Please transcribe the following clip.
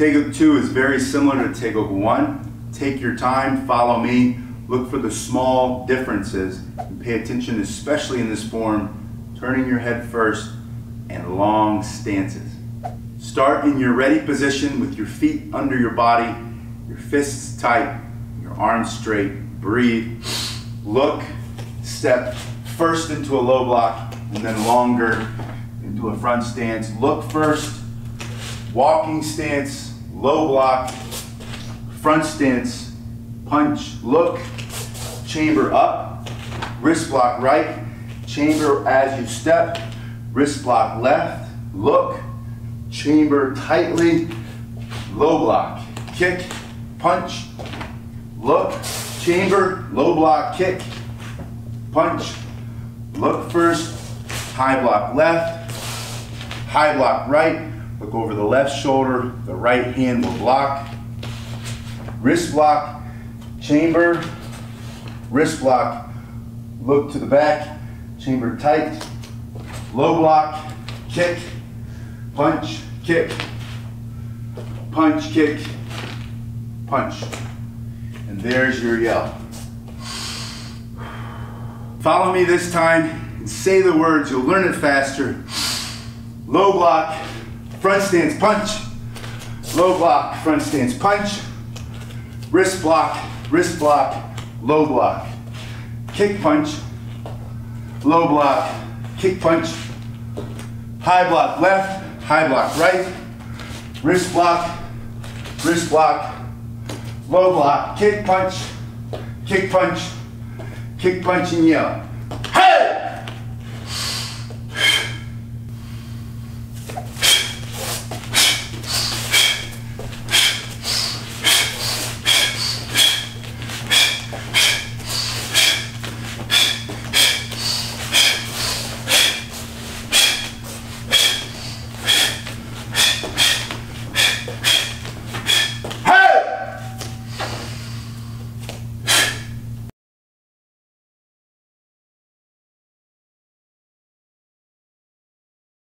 Taegeuk two is very similar to Taegeuk one. Take your time, follow me, look for the small differences, and pay attention, especially in this form, turning your head first and long stances. Start in your ready position with your feet under your body, your fists tight, your arms straight. Breathe. Look, step first into a low block and then longer into a front stance. Look first, walking stance, low block, front stance, punch, look, chamber up, wrist block right, chamber as you step, wrist block left, look, chamber tightly, low block, kick, punch, look, chamber, low block, kick, punch, look first, high block left, high block right, look over the left shoulder, the right hand will block, wrist block, chamber, wrist block, look to the back, chamber tight, low block, kick, punch, kick, punch, kick, punch. And there's your yell. Follow me this time and say the words, you'll learn it faster. Low block, front stance punch, low block, front stance punch, wrist block, wrist block, low block, kick punch, low block, kick punch, high block left, high block right, wrist block, wrist block, low block, kick punch, kick punch, kick punch and yell.